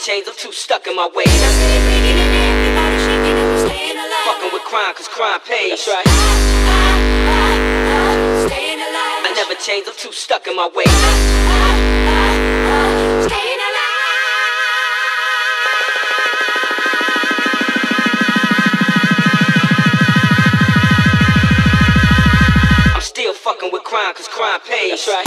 change, I'm too stuck in my ways. Fucking with crime, cause crime pays. That's right. I I, I, I, alive. I never change, I'm too stuck in my ways. I'm still fucking with crime, cause crime pays. That's right.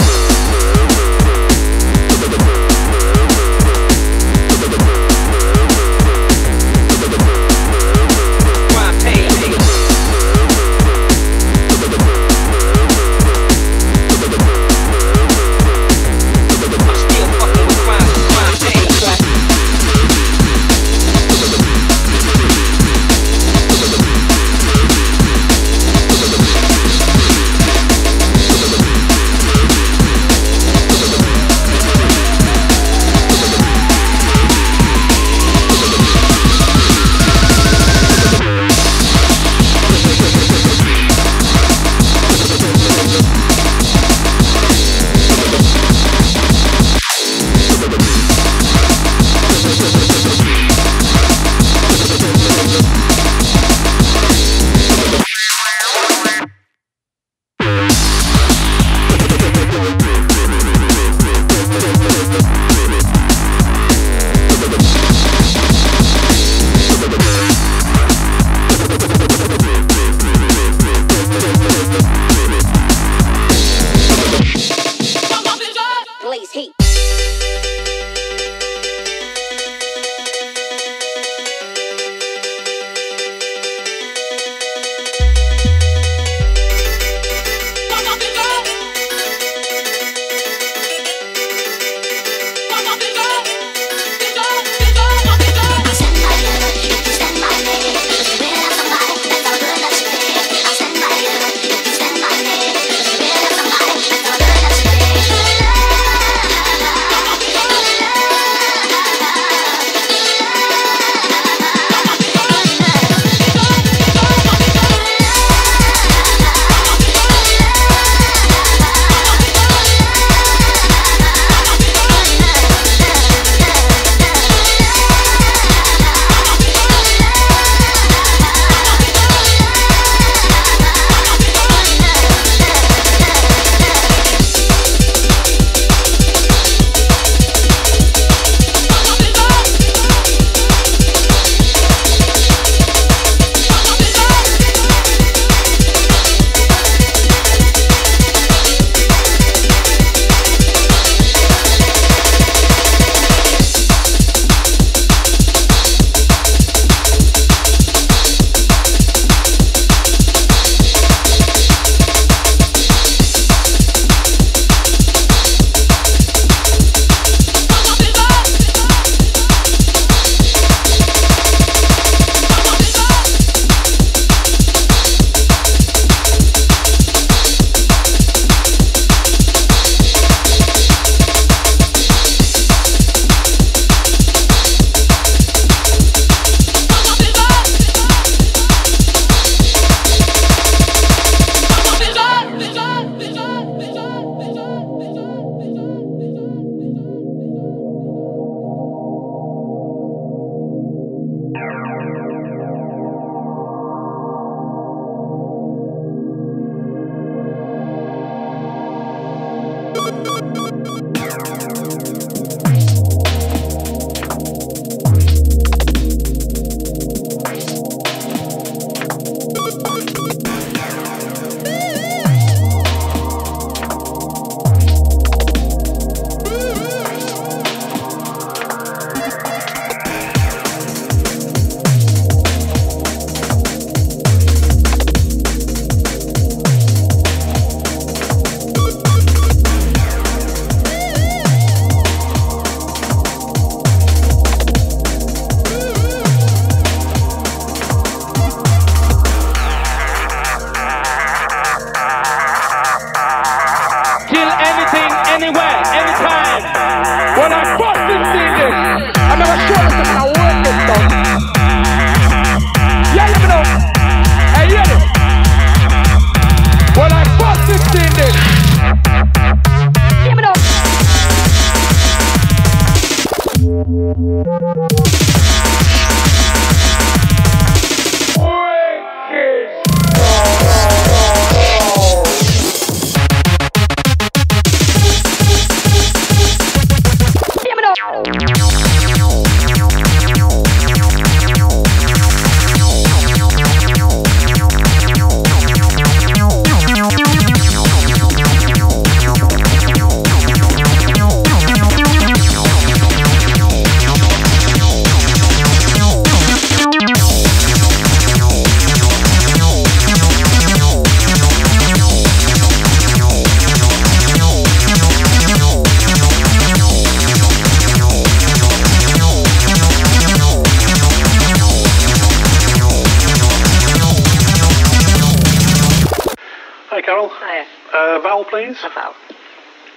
Carol. Hiya. Uh, vowel, please. A vowel.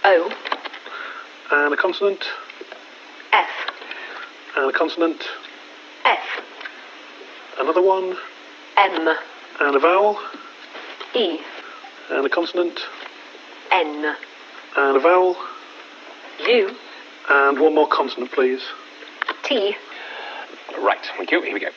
O, And a consonant. F, And a consonant. F, Another one. M, And a vowel. E, And a consonant. N, And a vowel. U, And one more consonant, please. T, Right, thank you. Here we go.